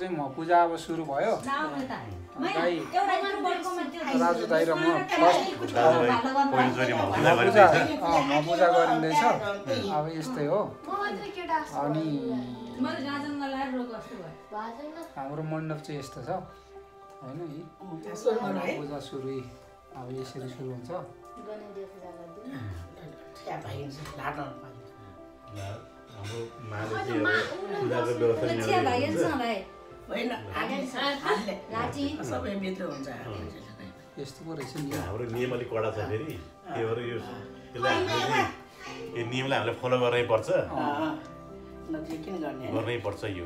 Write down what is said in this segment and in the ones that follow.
चाहिँ म पूजा अब सुरु भयो। दाई एउटा यत्रो बडकोमा त्यो राजु दाई र म म पूजा म पूजा गरिँदैछ अँ, म पूजा गरिँदैछ। अब यस्तै हो। अनि हाम्रो मण्डप चाहिँ यस्तो छ। होइन पूजा सुरु अब यसरी सुरु हुन्छ। हाम्रो माले चाहिँ अब पूजाको व्यवस्था राची सबै भित्र हुन्छ यस्तो पो रहेछ नि। हाम्रो नियम अलिक कडा छ फेरि। त्यही भएर यो नियमलाई हामीले फलो गर्नै पर्छ। गर्ने। गर्नै पर्छ यो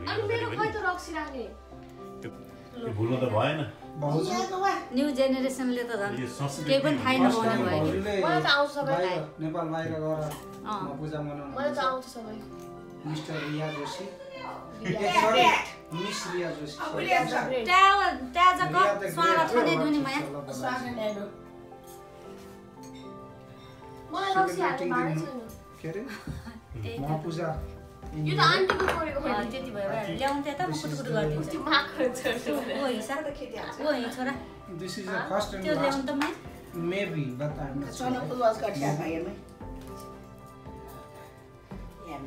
भुल्नु त भएन। न्यू जेनेरेसनले त झन् केही पनि थाहै टाइम भयो। नेपाल बाहिर गएर पूजा मनाउनु मलाई त आउँछ सबै। मिस्टर रिया जोशी। पूजा यो त आन्टीको परेको होइन त्यति भयो। ल्याउँथे त म कुटुकुटु गरिदिन्छु। त्यो माको छोड्छु ओ हिसाब ओ हि छोरा। दिस इज द फर्स्ट त्यो एन्ड ल्याउनु लास्ट त माया मेबी बट आई एम या म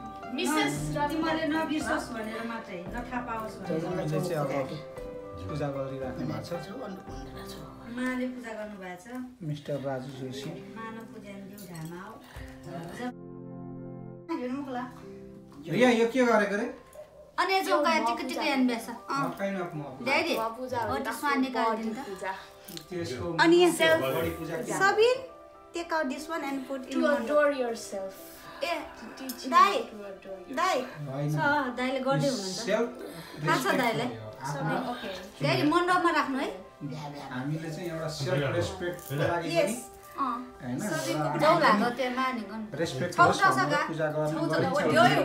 मिसेस तिमीले नबिर्सोस् भनेर मात्रै नथाहा पाओस् भनेर पूजा गरिराख्नु भएको छ। माले पूजा गर्नुभएको छ। मिस्टर राजु जोशी। मानव पूजन दिउ घामा हो रिया यो के गरेको रे? अनि यसो गएर टिक टिक हेर्नु बेस अँ। काइन अफ म ड्याडी म पूजा हो त्यो स्वान निकालिदिनु त। पूजा। त्यसको अनि यहाँ के Sabin take out this one and put two in adore yourself ए दाइ होइन। छ दाइले गर्दै हुनुहुन्छ। थाहा छ? ओके। ड्याडी मण्डपमा राख्नु है। हामीले चाहिँ एउटा सेल्फ रेस्पेक्टको लागि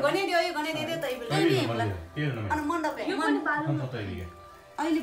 पनि अहिले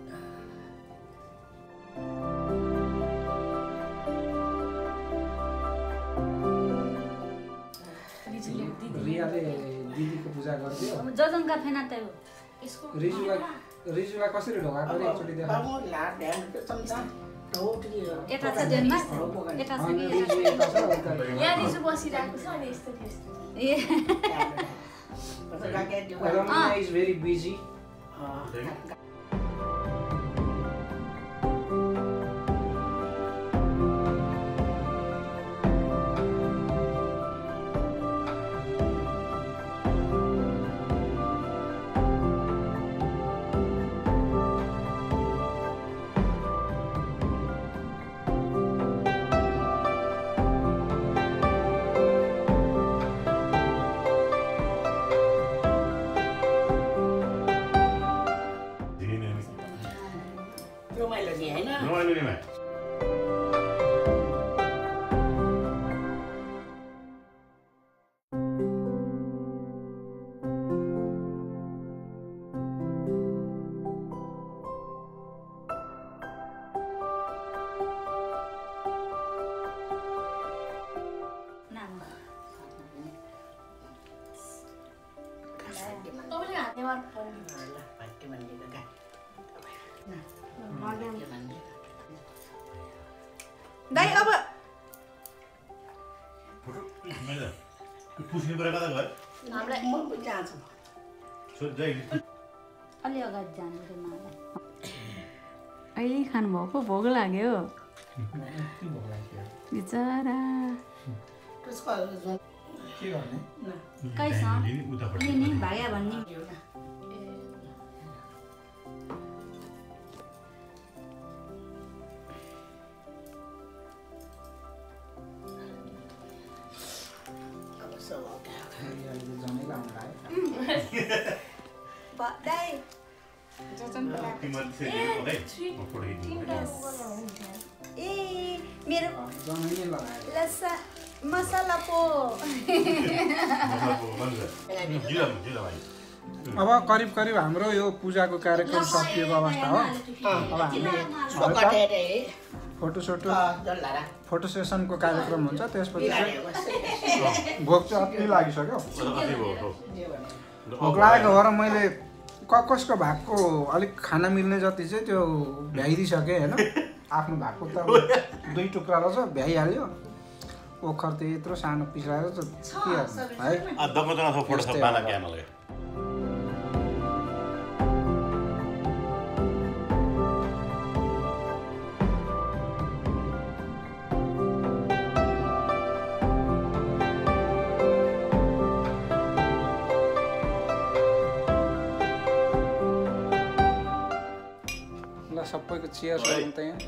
पूजा गरिदियो जजनका फेना त हो यसको कसरी ढोकाएको रे एकचोटि यता छ यता कि यता छ यहाँ रिजु बसिरहेको छ अनि यस्तो यस्तो ए। रमिना इज भेरी बिजी झिकिने रे मालाई। अहिले खानुभएको भोक लाग्यो। बिचरा। भाग्या भन्ने। ए मेरो लसा मसाला पो अब करिब करिब हाम्रो यो पूजाको कार्यक्रम सकिएको अवस्था हो अब हामी फोटोसोटो फोटो सेसनको कार्यक्रम हुन्छ त्यसपछि चाहिँ भोक चाहिँ अति लागिसक्यो? भोक लागेको भएर मैले क कसको भागको अलिक खाना मिल्ने जति चाहिँ त्यो भ्याइदिइसकेँ होइन? आफ्नो भागको त दुई टुक्रा रहेछ भ्याइहाल्यो। ओखर त यत्रो सानो पिसाएर त के गर्नु? है? ल सबैको चियर गरौँ त यहाँ